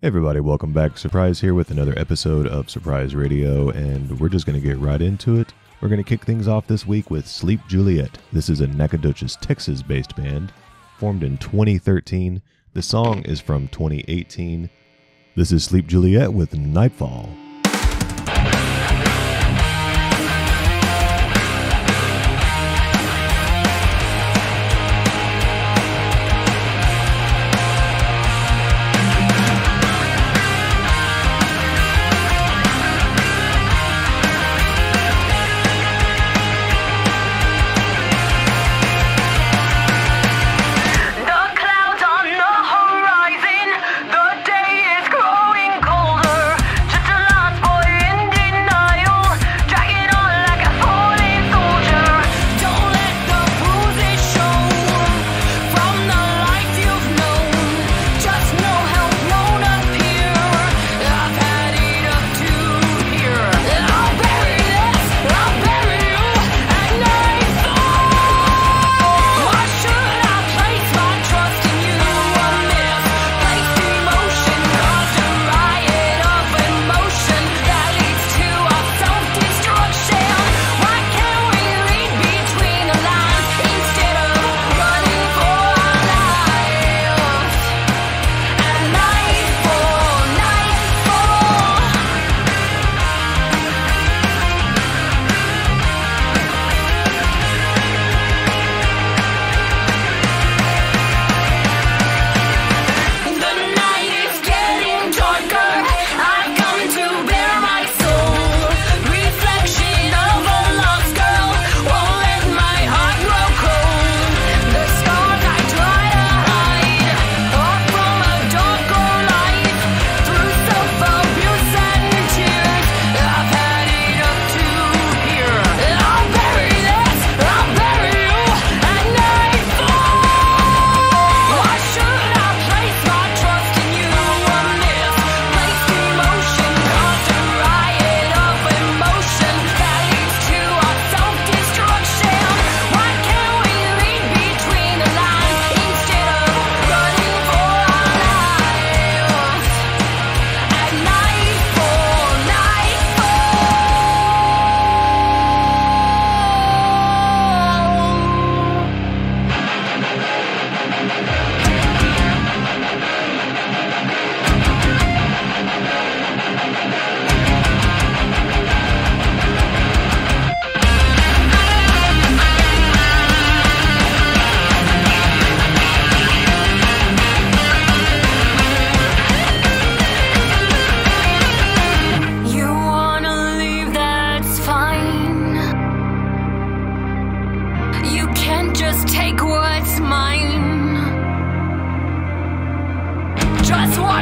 Hey everybody, welcome back. Sir Prize here with another episode of Sir Prize Radio, and we're just going to get right into it. We're going to kick things off this week with Sleep Juliet. This is a Nacogdoches, Texas based band, formed in 2013. The song is from 2018. This is Sleep Juliet with Nightfall.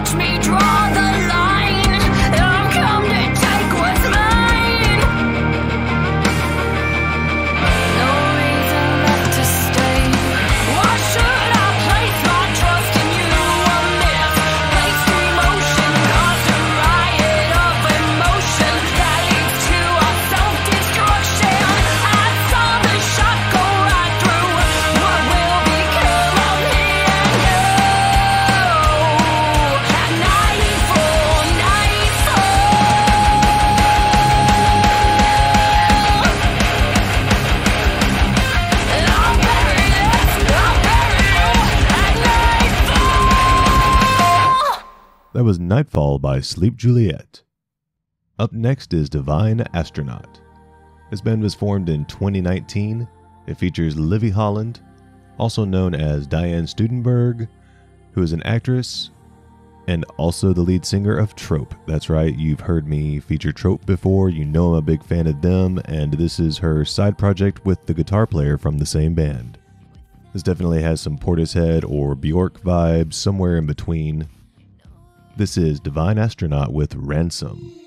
Watch me draw Nightfall by Sleep Juliet. Up next is Divine Astronaut. This band was formed in 2019. It features Livy Holland, also known as Diane Studenberg, who is an actress and also the lead singer of Trope. That's right, you've heard me feature Trope before. You know I'm a big fan of them, and this is her side project with the guitar player from the same band. This definitely has some Portishead or Bjork vibes, somewhere in between. This is Divine Astronaut with Ransom.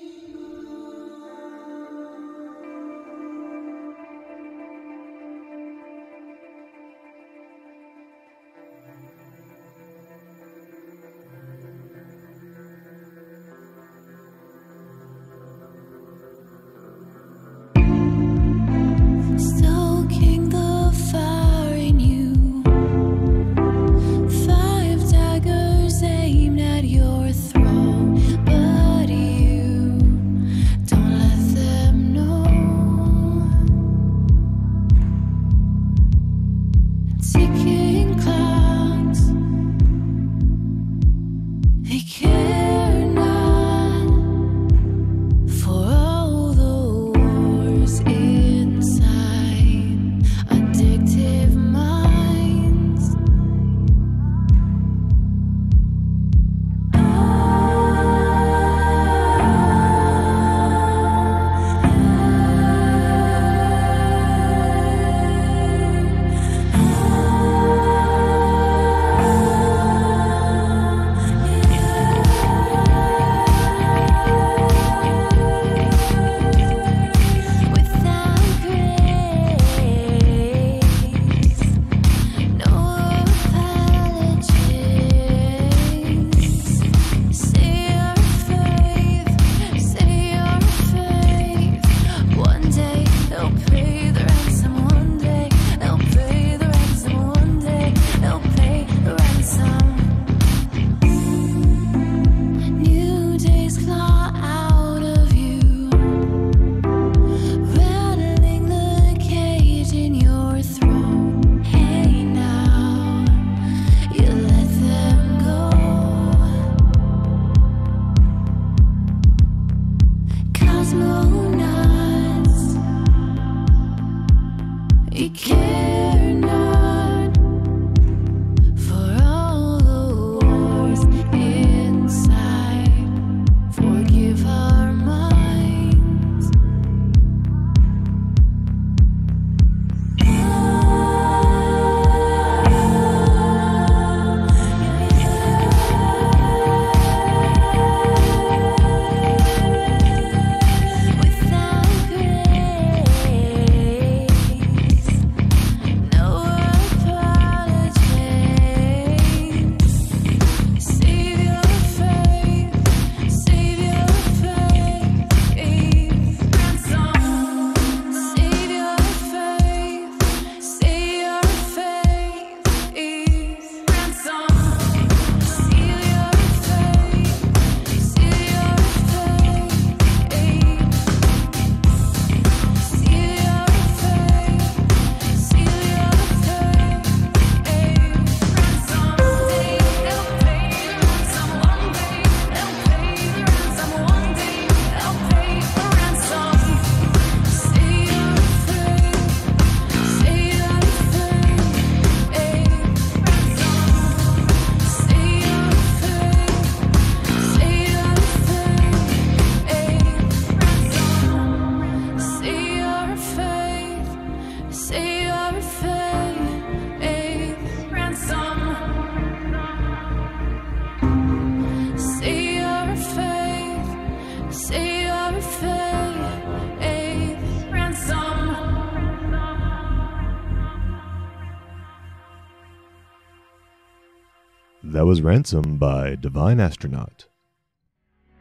That was Ransom by Divine Astronaut.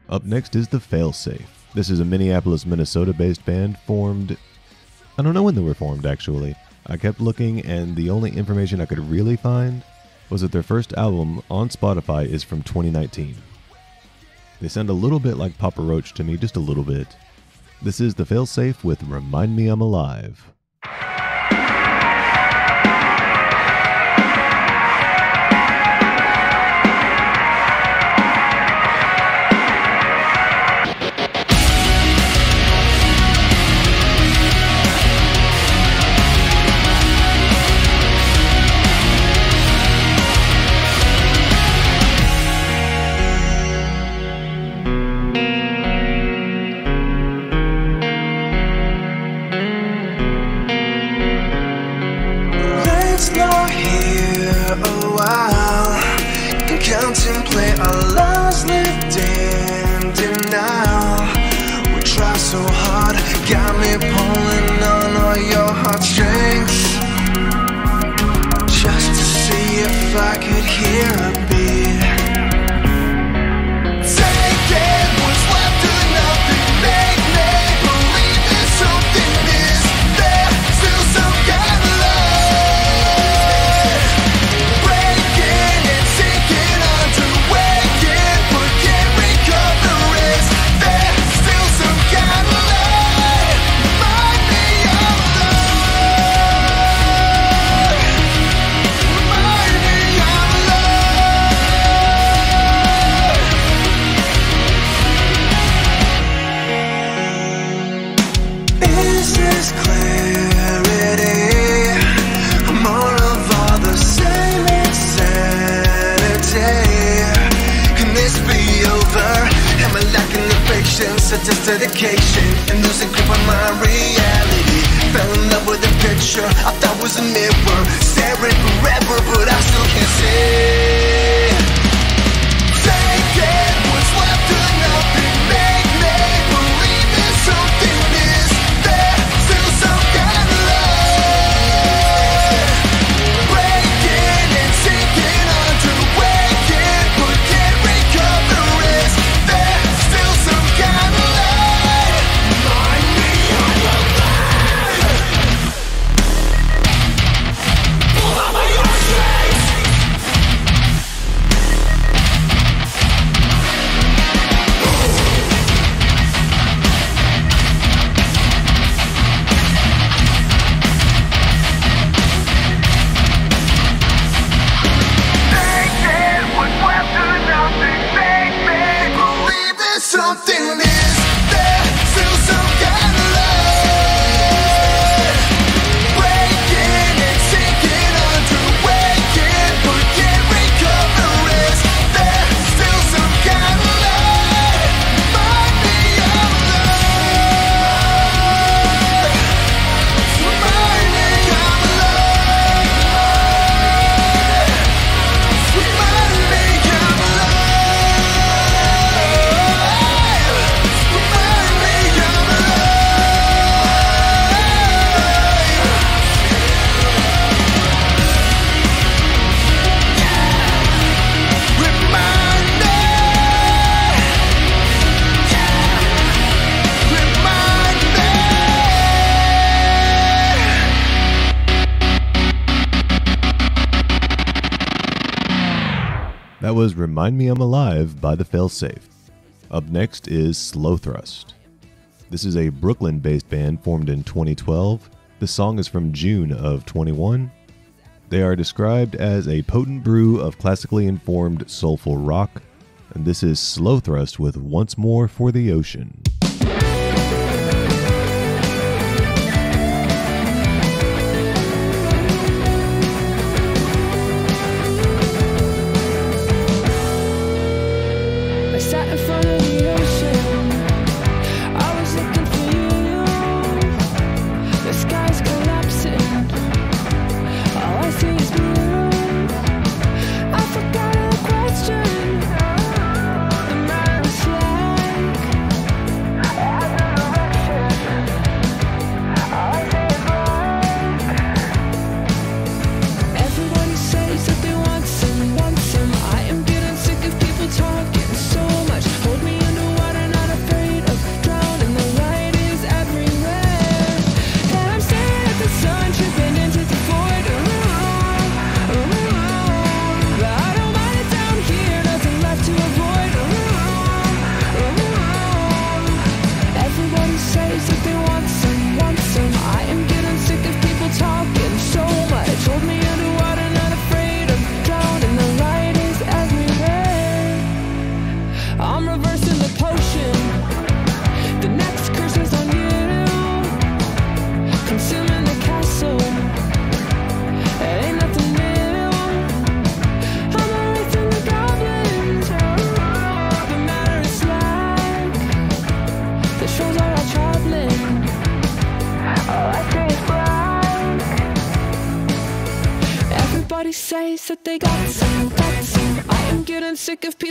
Up next is The Failsafe. This is a Minneapolis, Minnesota based band formed. I don't know when they were formed actually. I kept looking, and the only information I could really find was that their first album on Spotify is from 2019. They sound a little bit like Papa Roach to me, just a little bit. This is The Failsafe with Remind Me I'm Alive. like pulling on all your heartstrings Just to see if I could hear a. something was Remind Me I'm Alive by the Failsafe. Up next is Slothrust. This is a Brooklyn based band formed in 2012. The song is from June of 21. They are described as a potent brew of classically informed soulful rock, and this is Slothrust with Once More for the Ocean.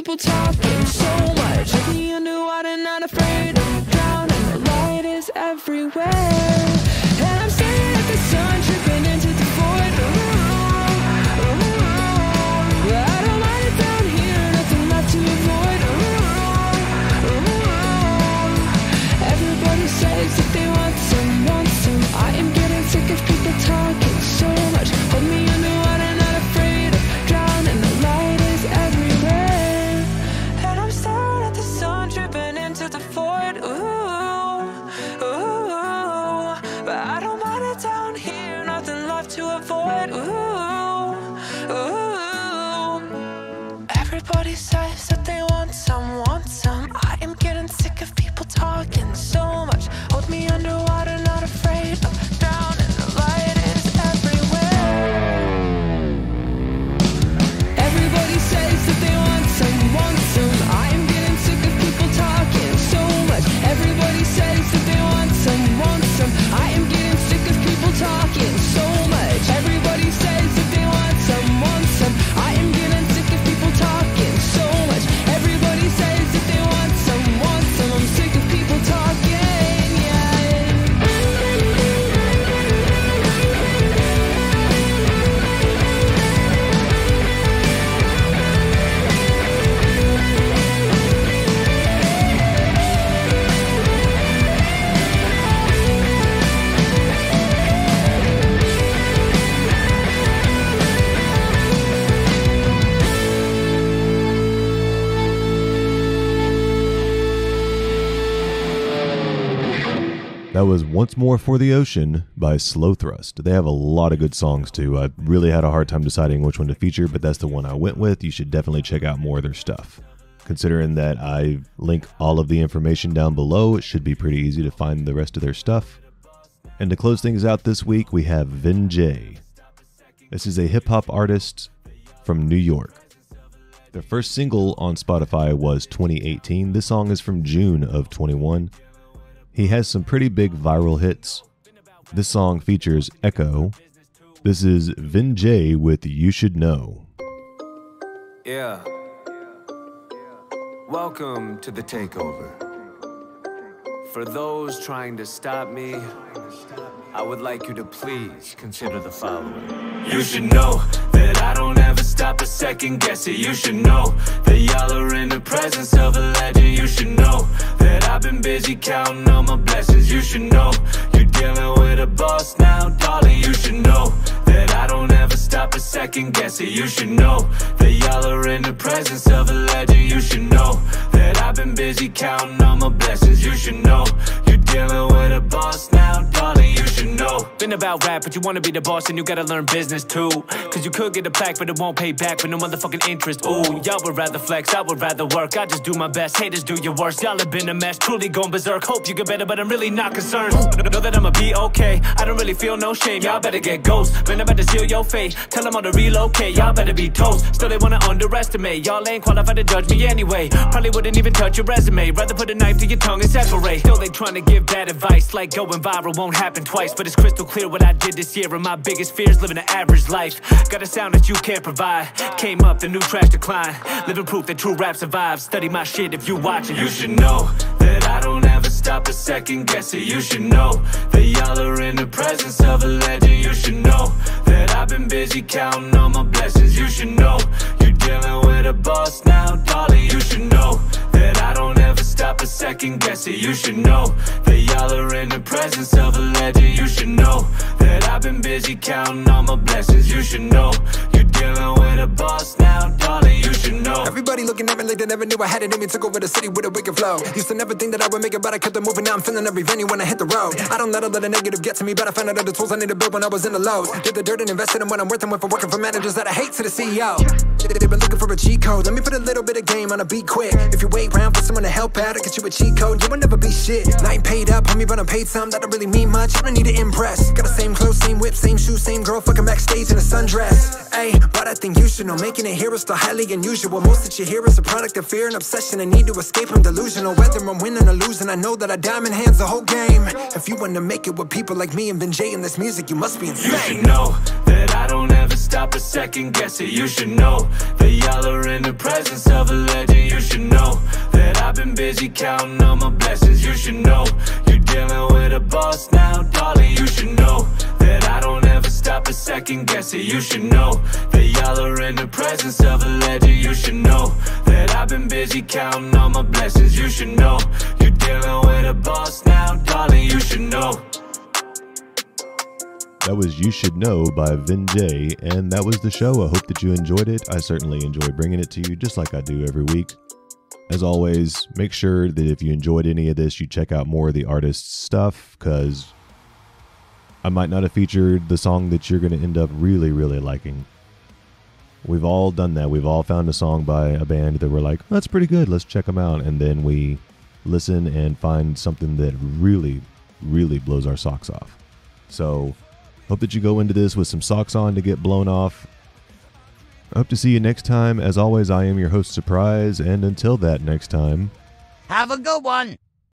People talking That was Once More for the Ocean by Slothrust. They have a lot of good songs too. I really had a hard time deciding which one to feature, but that's the one I went with. You should definitely check out more of their stuff. Considering that I link all of the information down below, it should be pretty easy to find the rest of their stuff. And to close things out this week, we have Vin Jay. This is a hip hop artist from New York. Their first single on Spotify was 2018. This song is from June of 21. He has some pretty big viral hits. This song features Ekoh. This is Vin Jay with You Should Know. Yeah. Welcome to the takeover. For those trying to stop me, I would like you to please consider the following. You should know I don't ever stop a second guess it. You should know that y'all are in the presence of a legend. You should know that I've been busy counting all my blessings. You should know you're dealing with a boss now, darling. You should know that I don't ever stop a second guess it. You should know that y'all are in the presence of a legend. You should know that I've been busy counting all my blessings. You should know dealing with a boss now, darling. You should know. Been about rap, but you wanna be the boss, and you gotta learn business too. Cause you could get a plaque, but it won't pay back with no motherfucking interest. Ooh, y'all would rather flex, I would rather work. I just do my best, haters do your worst. Y'all have been a mess, truly going berserk. Hope you get better, but I'm really not concerned. Know that I'ma be okay. I don't really feel no shame. Y'all better get ghost. Man, I'm about to steal your fate. Tell them all to relocate. Y'all better be toast. Still, they wanna underestimate. Y'all ain't qualified to judge me anyway. Probably wouldn't even touch your resume. Rather put a knife to your tongue and separate. Still, they trying to give bad advice. Like going viral won't happen twice. But it's crystal clear what I did this year. And my biggest fears living an average life. Got a sound that you can't provide. Came up, the new trash decline. Living proof that true rap survives. Study my shit if you watching. You should know that I don't ever stop a second guess it. You should know that y'all are in the presence of a legend. You should know that I've been busy counting all my blessings. You should know you're dealing with a boss now, darling. You should know stop a second guess it. You should know that y'all are in the presence of a legend. You should know that I've been busy counting all my blessings. You should know you're dealing with a boss now, darling. You should know. Everybody looking at me like they never knew I had it in me. Took over the city with a wicked flow. Used to never think that I would make it, but I kept it moving. Now I'm feeling every venue when I hit the road. I don't let a little negative get to me, but I found out the tools I need to build when I was in the lows. Did the dirt and invested in what I'm worth and went from working for managers that I hate to the CEO. They- They've been looking for a cheat code. Let me put a little bit of game on a beat quick. If you wait around for someone to help out, I get you a cheat code. You will never be shit. I paid up, homie, but I'm paid some. That don't really mean much. I don't need to impress. Got the same clothes, same whip, same shoes, same girl, fucking backstage in a sundress. Hey, but I think you should know. Making here is still highly unusual. Most that you hear is a product of fear and obsession. I need to escape. I'm delusional. Whether I'm winning or losing, I know that I diamond hands the whole game. If you wanna make it with people like me and Ben in this music, you must be insane. You should know that I don't ever stop a second guess it. You should know that y'all are in the presence of a legend. You should know that I've been busy counting all my blessings. You should know you're dealing with a boss now, darling. You should know that I don't ever stop a second guess it. You should know that y'all are in the presence of a legend. You should know that I've been busy counting all my blessings. You should know you're dealing with a boss now, darling. You should know. That was You Should Know by Vin Jay, and that was the show. I hope that you enjoyed it. I certainly enjoy bringing it to you, just like I do every week. As always, make sure that if you enjoyed any of this, you check out more of the artist's stuff, because I might not have featured the song that you're going to end up really, really liking. We've all done that. We've all found a song by a band that we're like, that's pretty good, let's check them out. And then we listen and find something that really, really blows our socks off. So, hope that you go into this with some socks on to get blown off. Hope to see you next time. As always, I am your host, Sir Prize, and until that next time, Have a good one.